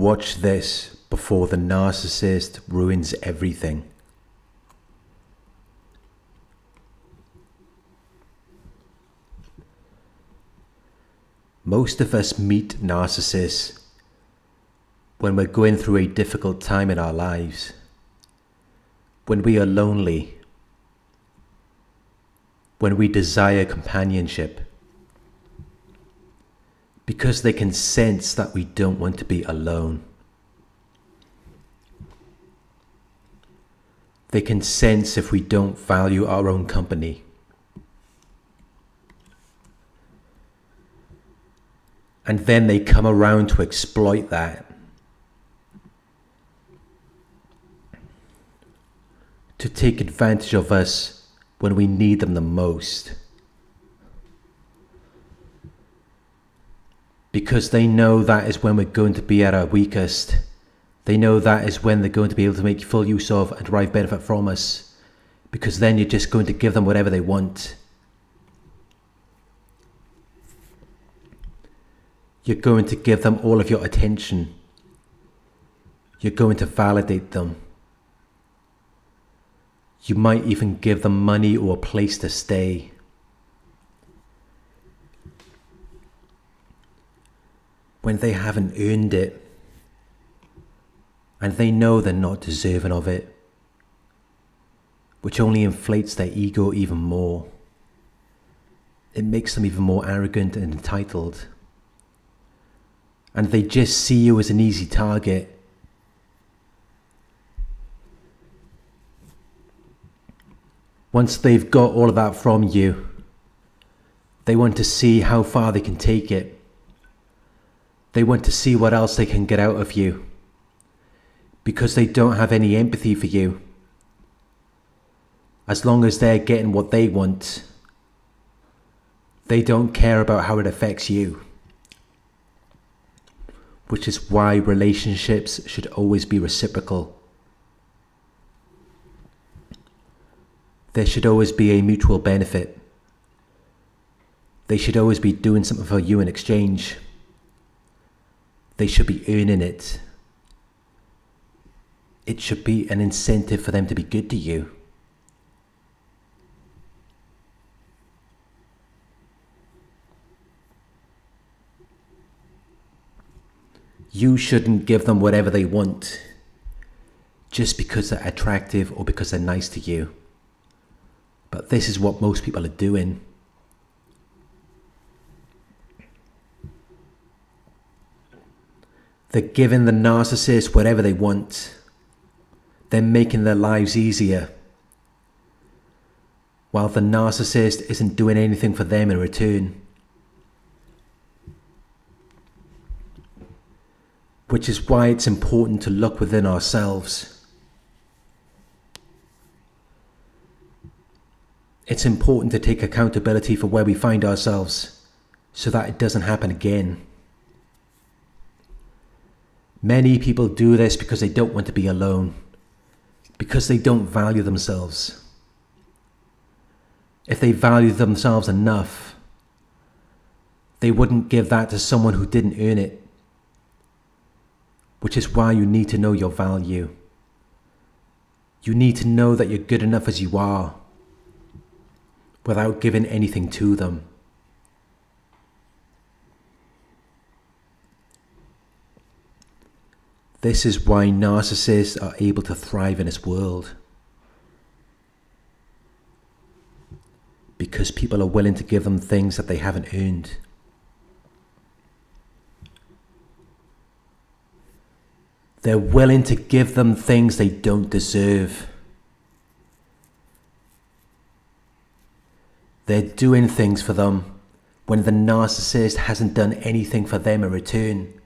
Watch this before the narcissist ruins everything. Most of us meet narcissists when we're going through a difficult time in our lives, when we are lonely, when we desire companionship, because they can sense that we don't want to be alone. They can sense if we don't value our own company. And then they come around to exploit that. To take advantage of us when we need them the most. Because they know that is when we're going to be at our weakest. They know that is when they're going to be able to make full use of and derive benefit from us. Because then you're just going to give them whatever they want. You're going to give them all of your attention. You're going to validate them. You might even give them money or a place to stay. When they haven't earned it, and they know they're not deserving of it, which only inflates their ego even more. It makes them even more arrogant and entitled and they just see you as an easy target. Once they've got all of that from you, they want to see how far they can take it. They want to see what else they can get out of you because they don't have any empathy for you. As long as they're getting what they want, they don't care about how it affects you which is why relationships should always be reciprocal. There should always be a mutual benefit. They should always be doing something for you in exchange. They should be earning it. It should be an incentive for them to be good to you. You shouldn't give them whatever they want just because they're attractive or because they're nice to you. But this is what most people are doing. They're giving the narcissist whatever they want. They're making their lives easier. While the narcissist isn't doing anything for them in return. which is why it's important to look within ourselves. It's important to take accountability for where we find ourselves so that it doesn't happen again. Many people do this because they don't want to be alone, because they don't value themselves. If they value themselves enough, they wouldn't give that to someone who didn't earn it which is why you need to know your value. You need to know that you're good enough as you are without giving anything to them. This is why narcissists are able to thrive in this world. Because people are willing to give them things that they haven't earned. They're willing to give them things they don't deserve. They're doing things for them when the narcissist hasn't done anything for them in return.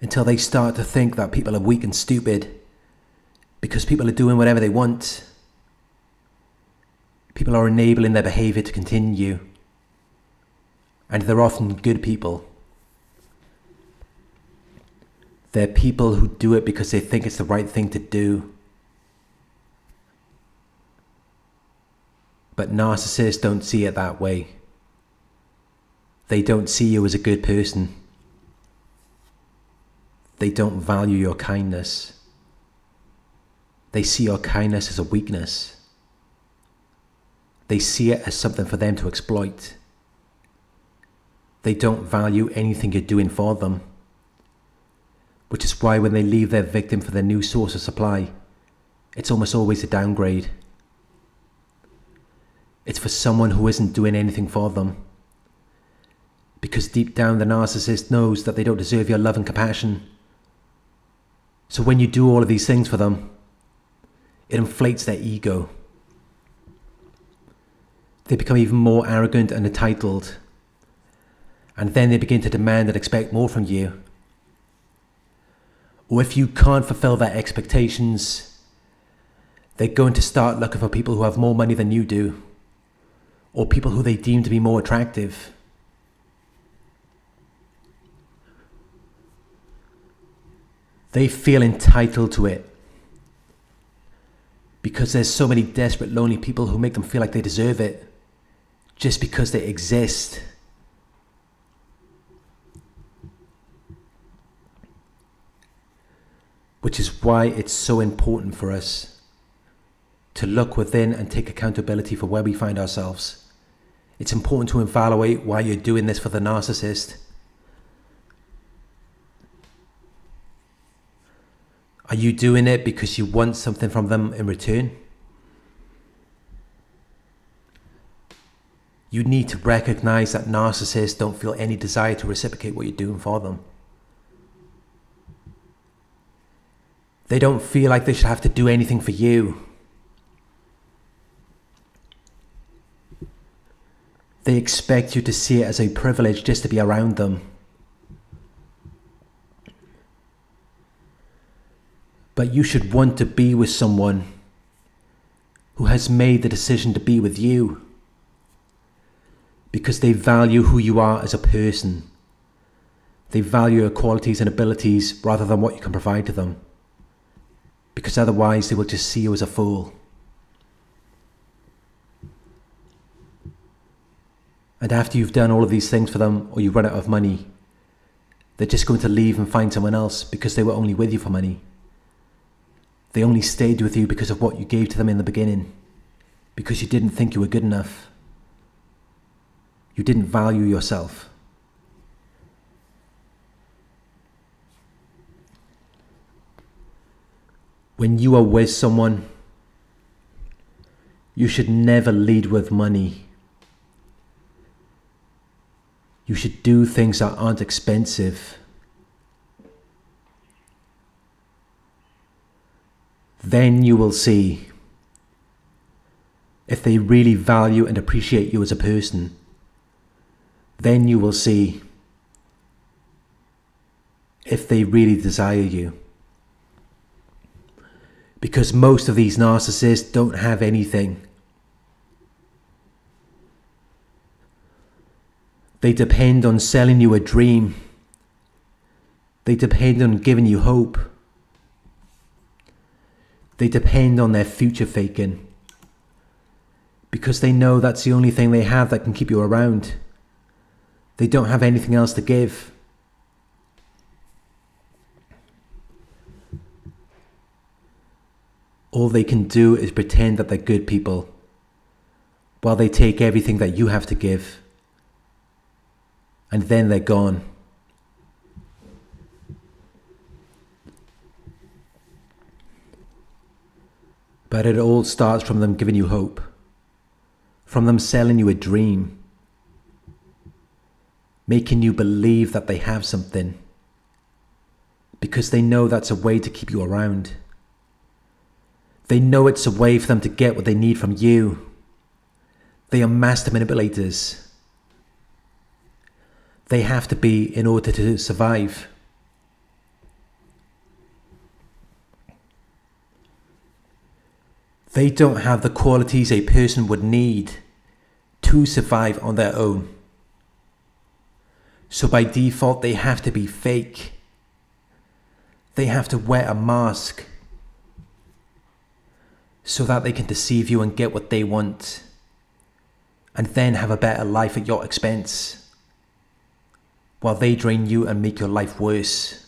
Until they start to think that people are weak and stupid because people are doing whatever they want. People are enabling their behavior to continue. And they're often good people. They're people who do it because they think it's the right thing to do. But narcissists don't see it that way. They don't see you as a good person. They don't value your kindness. They see your kindness as a weakness. They see it as something for them to exploit. They don't value anything you're doing for them. Which is why when they leave their victim for their new source of supply, it's almost always a downgrade. It's for someone who isn't doing anything for them. Because deep down, the narcissist knows that they don't deserve your love and compassion. So when you do all of these things for them, it inflates their ego. They become even more arrogant and entitled. And then they begin to demand and expect more from you. Or if you can't fulfill their expectations, they're going to start looking for people who have more money than you do or people who they deem to be more attractive. They feel entitled to it because there's so many desperate, lonely people who make them feel like they deserve it just because they exist. Which is why it's so important for us to look within and take accountability for where we find ourselves. It's important to evaluate why you're doing this for the narcissist. Are you doing it because you want something from them in return? You need to recognize that narcissists don't feel any desire to reciprocate what you're doing for them. They don't feel like they should have to do anything for you. They expect you to see it as a privilege just to be around them. But you should want to be with someone who has made the decision to be with you because they value who you are as a person. They value your qualities and abilities rather than what you can provide to them. Because otherwise, they will just see you as a fool. And after you've done all of these things for them or you run out of money, they're just going to leave and find someone else because they were only with you for money. They only stayed with you because of what you gave to them in the beginning, because you didn't think you were good enough. You didn't value yourself. When you are with someone, you should never lead with money you should do things that aren't expensive. Then you will see if they really value and appreciate you as a person. Then you will see if they really desire you. Because most of these narcissists don't have anything. They depend on selling you a dream. They depend on giving you hope. They depend on their future faking. Because they know that's the only thing they have that can keep you around. They don't have anything else to give. All they can do is pretend that they're good people while they take everything that you have to give and then they're gone. But it all starts from them giving you hope, from them selling you a dream, making you believe that they have something, because they know that's a way to keep you around. They know it's a way for them to get what they need from you. They are master manipulators. They have to be in order to survive. They don't have the qualities a person would need to survive on their own. So by default, they have to be fake. They have to wear a mask so that they can deceive you and get what they want and then have a better life at your expense while they drain you and make your life worse.